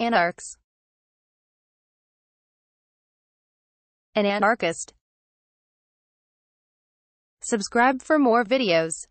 Anarchs. An anarchist. Subscribe for more videos.